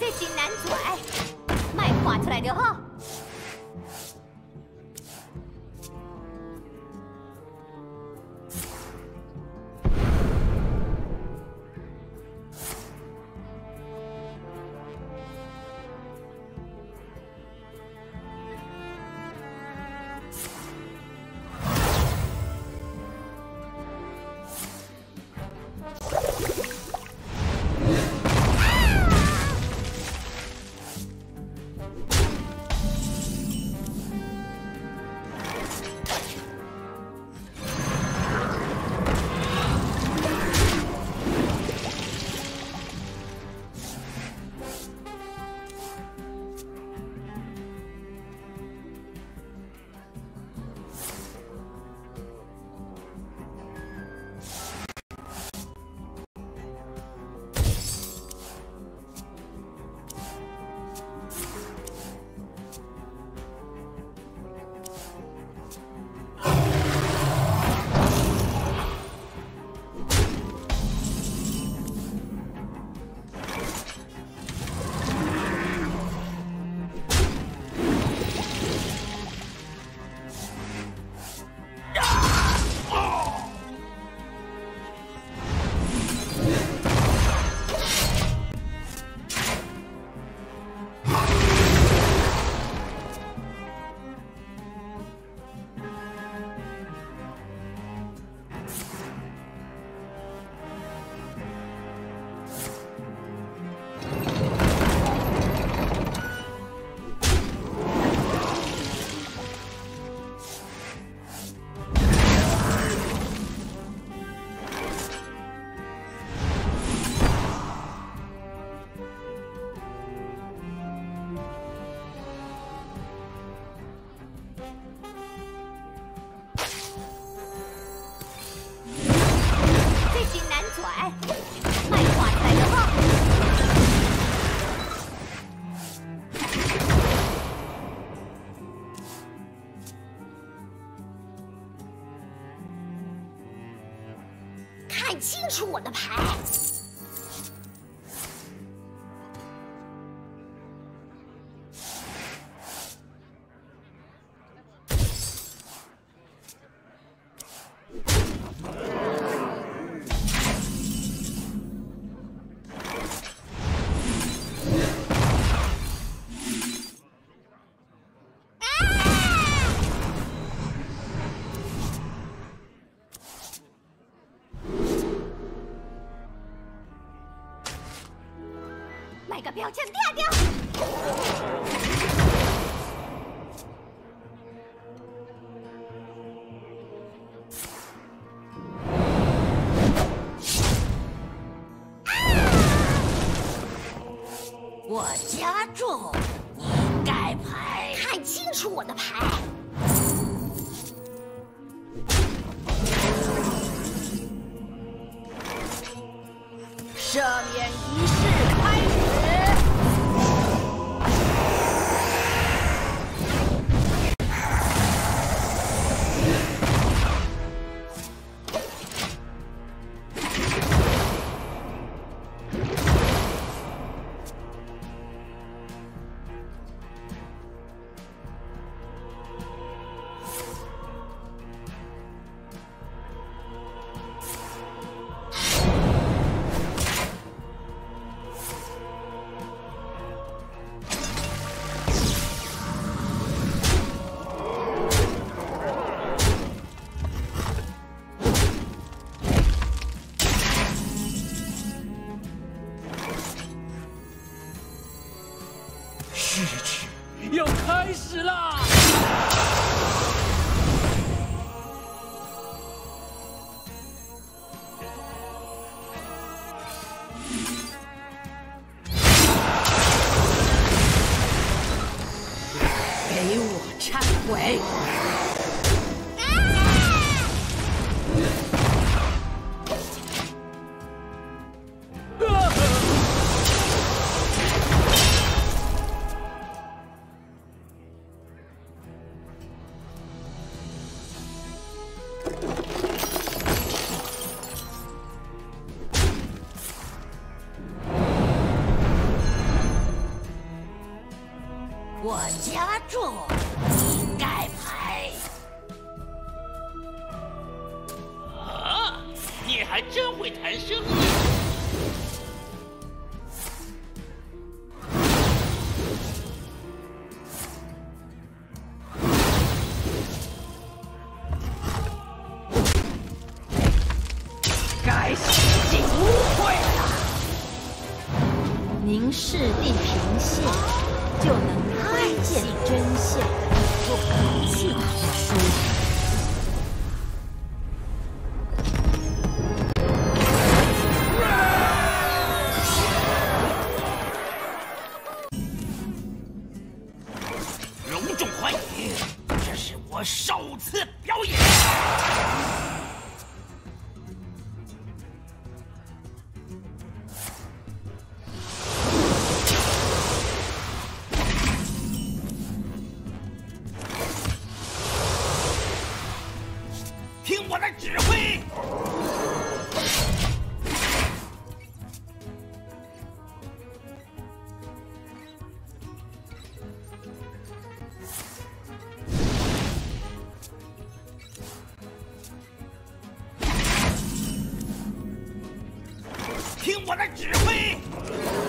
这些难拽卖画出来的哈把标签掉掉。住，应该赔。啊！你还真会弹射。来指挥。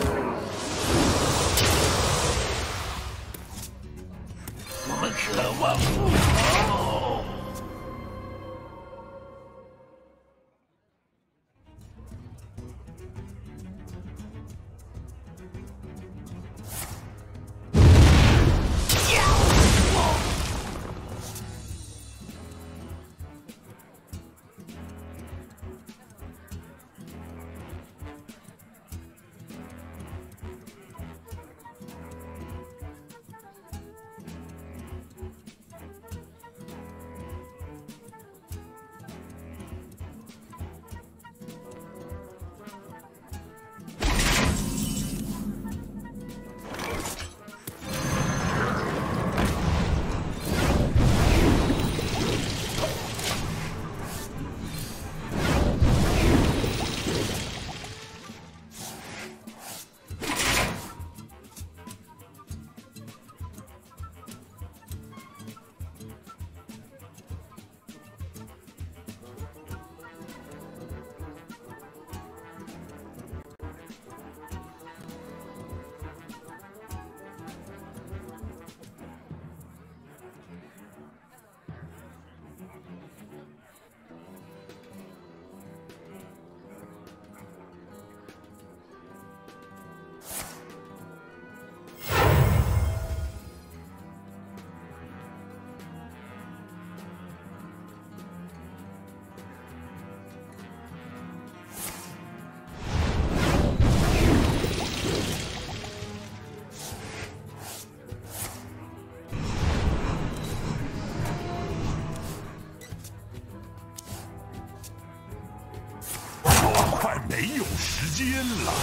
晕了，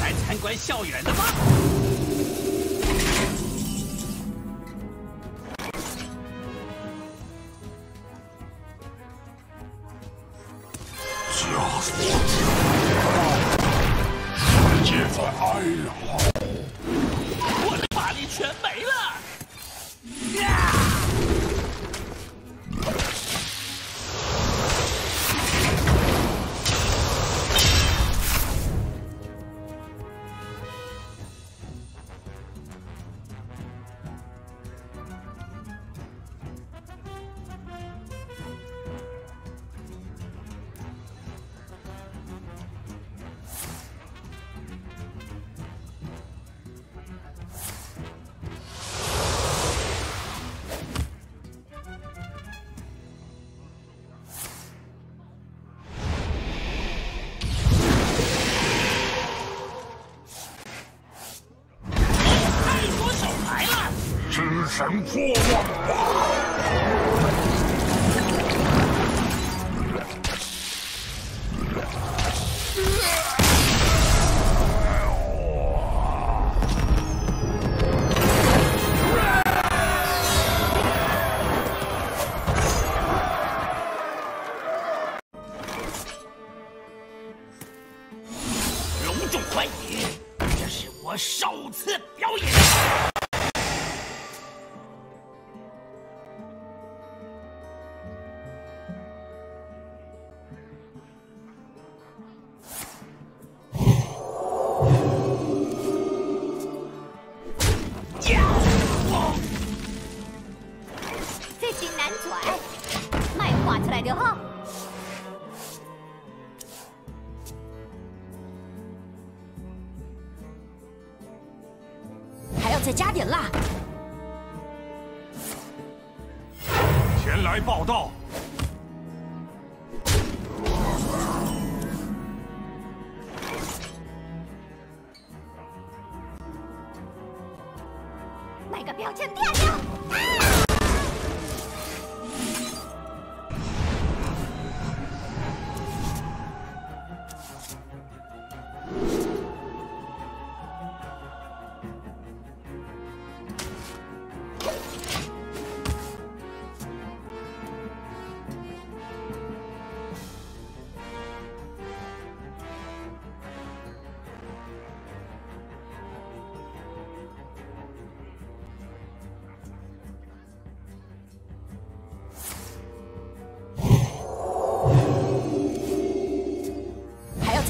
来参观校园的吧。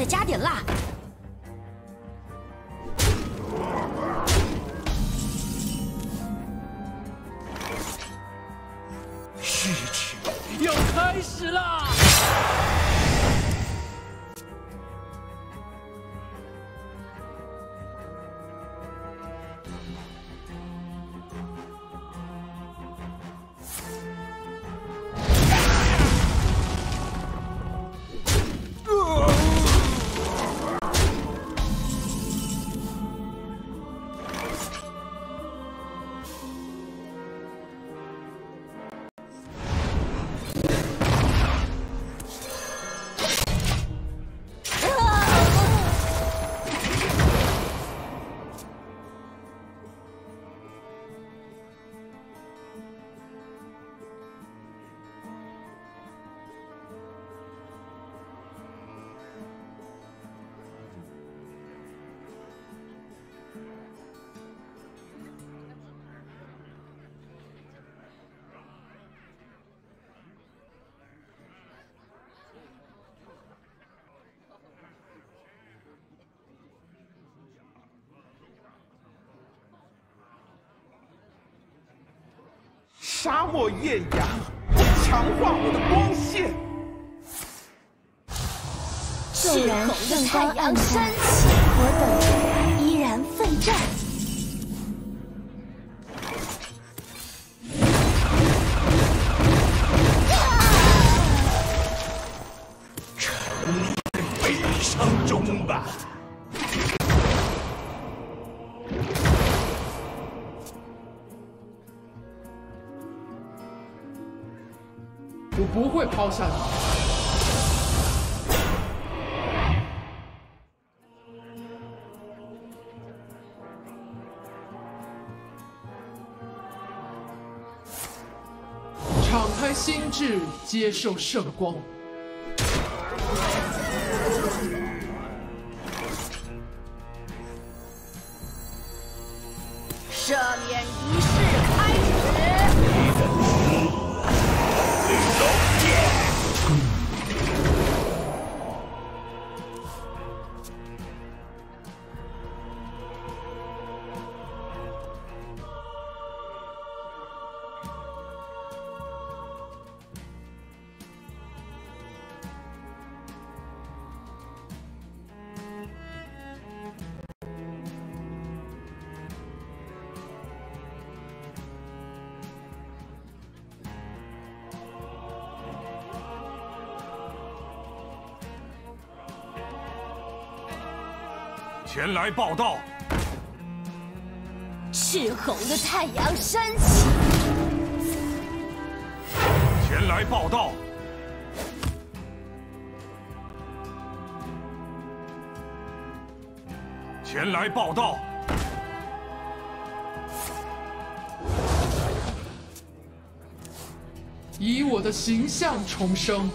再加点辣。沙漠艳阳会强化我的光线。纵然圣光暗淡，升起，我等依然奋战。接受圣光。前来报道。赤红的太阳升起，前来报道。前来报道。以我的形象重生。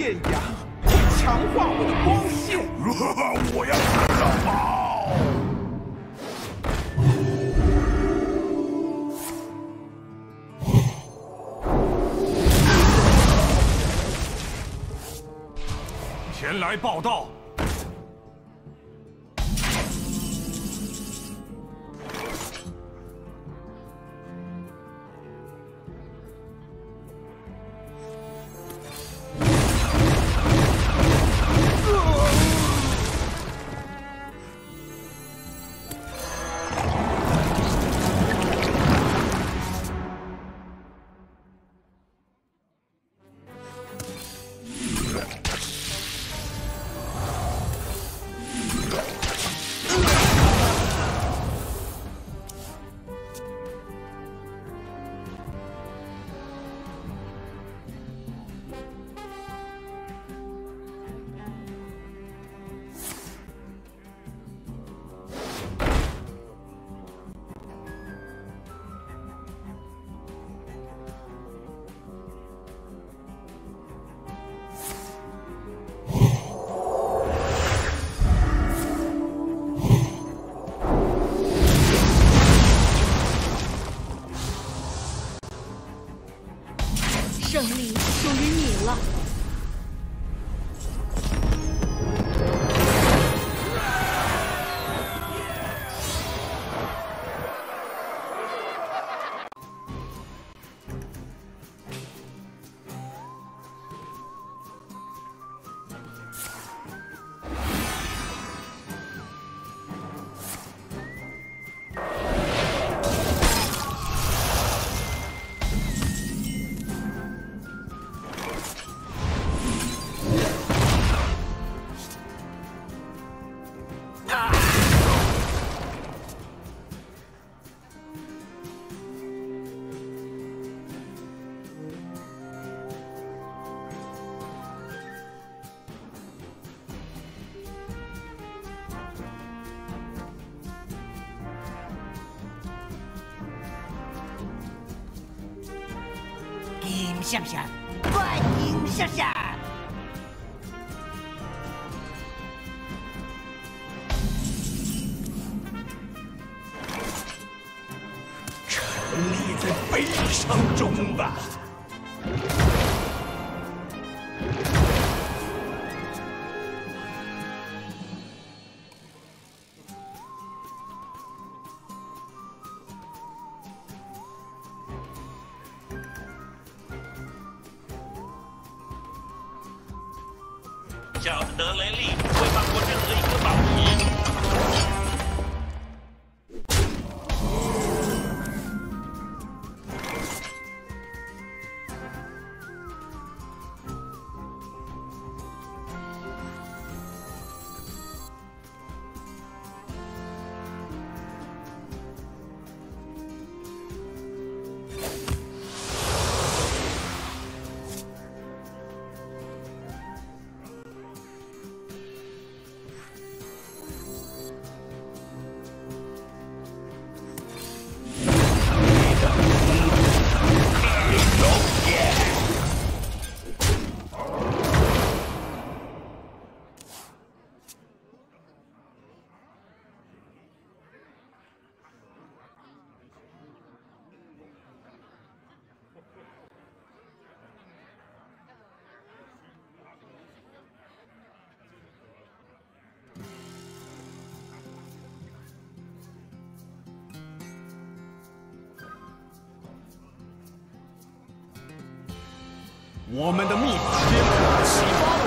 艳阳强化我的光线。我要上宝。前来报道。下下，欢迎下下。小子德雷利会放过任何一个宝石。我们的秘法启发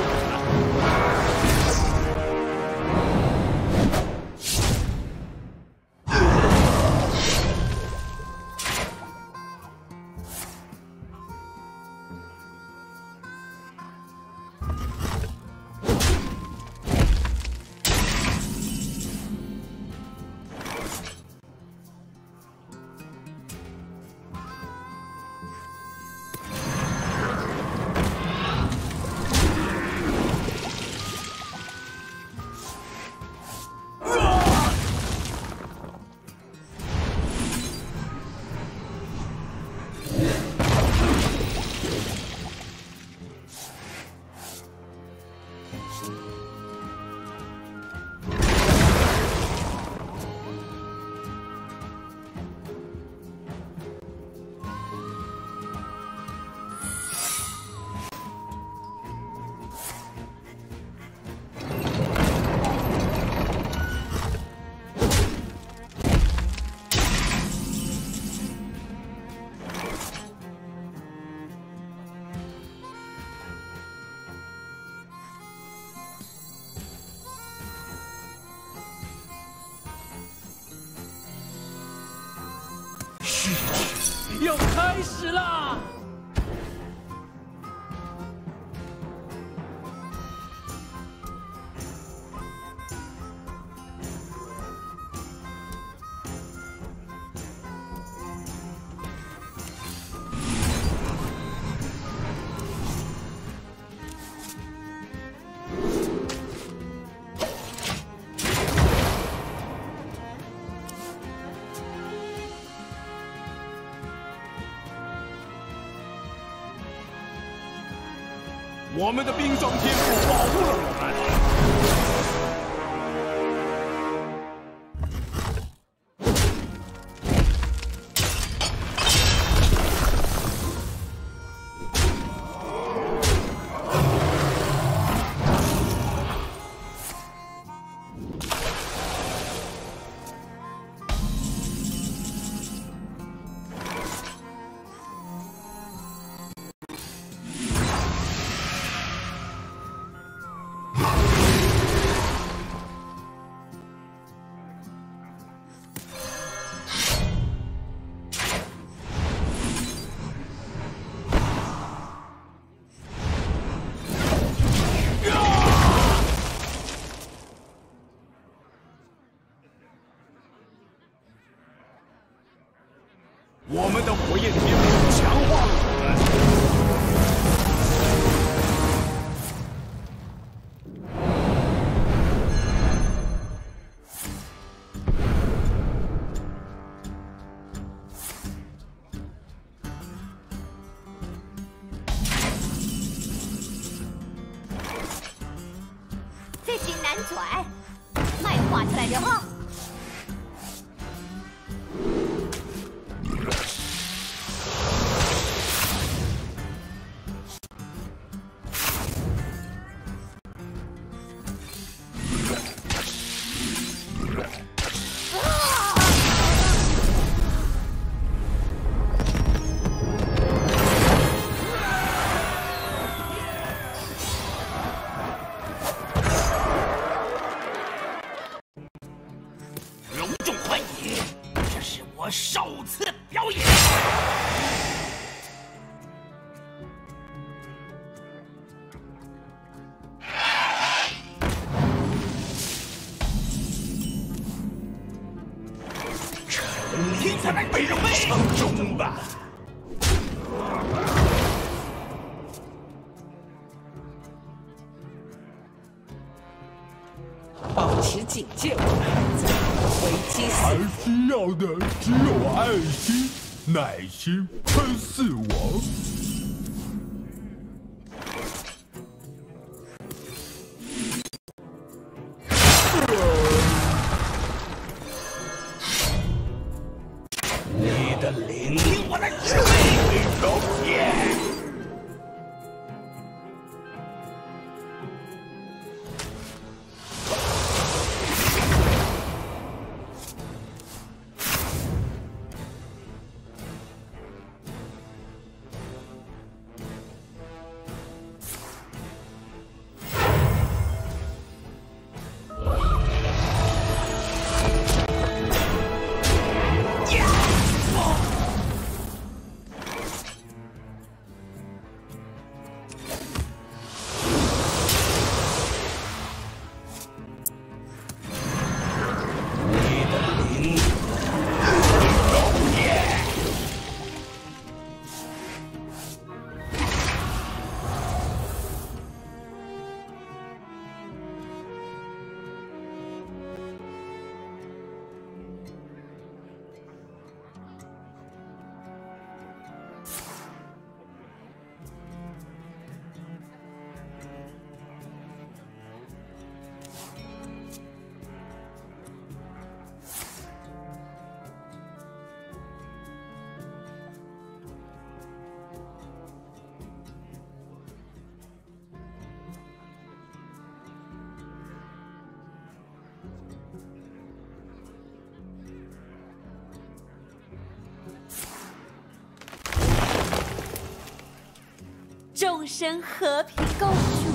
开始啦我们的兵。too. 人和平共处。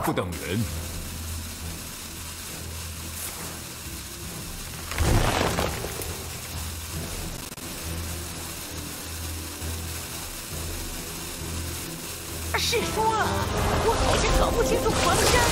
不等人。是说我好像搞不清楚黄山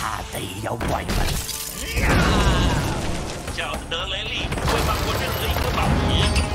他得要关门！小子德雷利不会放过任何一个宝石。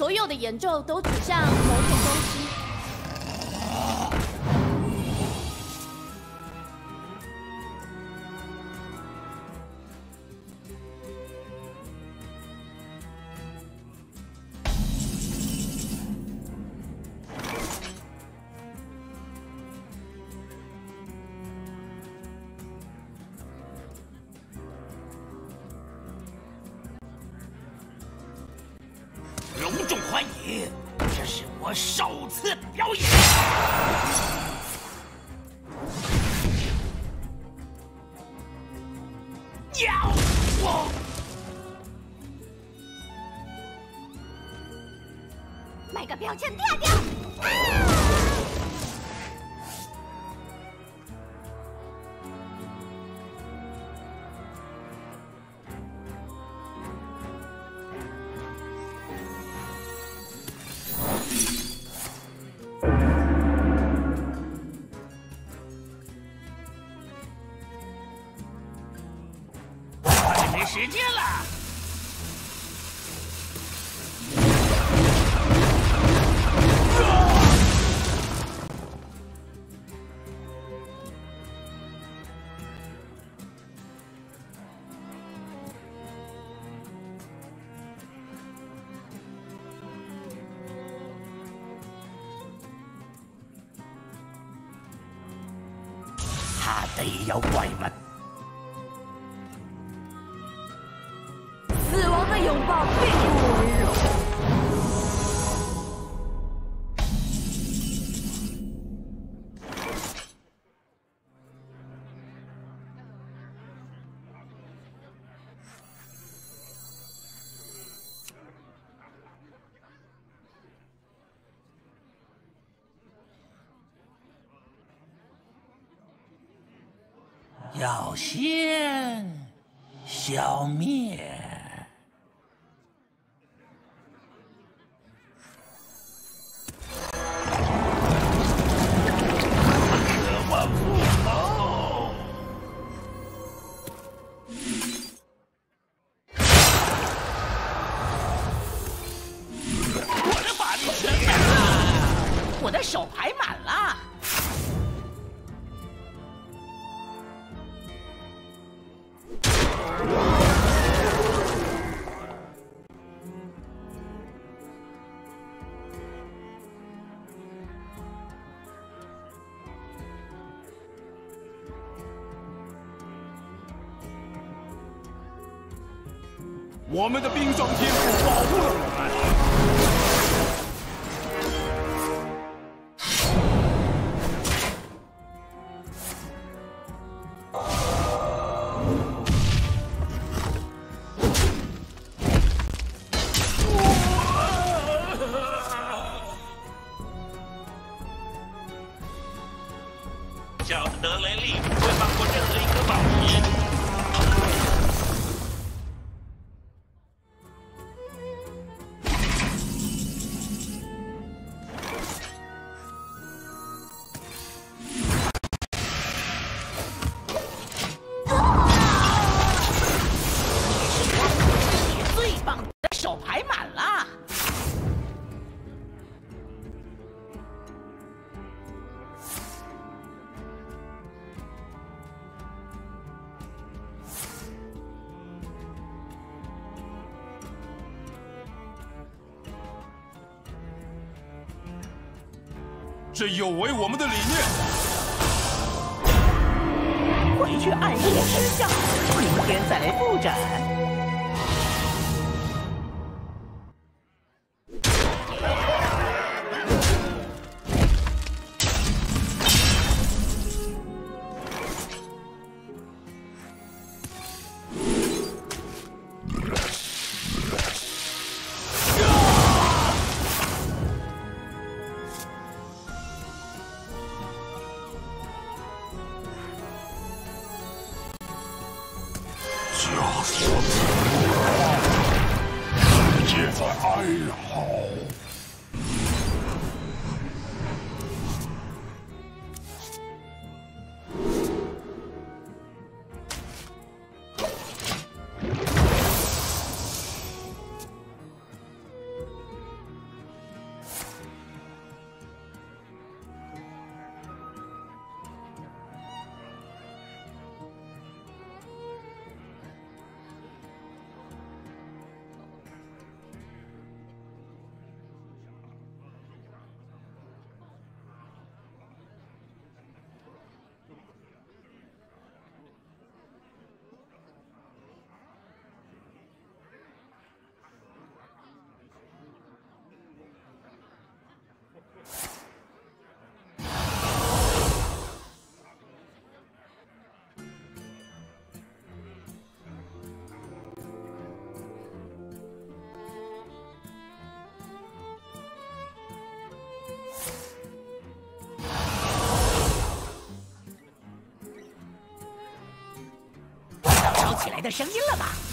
所有的研究都指向某种东西。肯定。要先消灭不我的法力全没了我的手排满了。这有违我们的理念。回去按时吃下，明天再来布展。的声音了吧？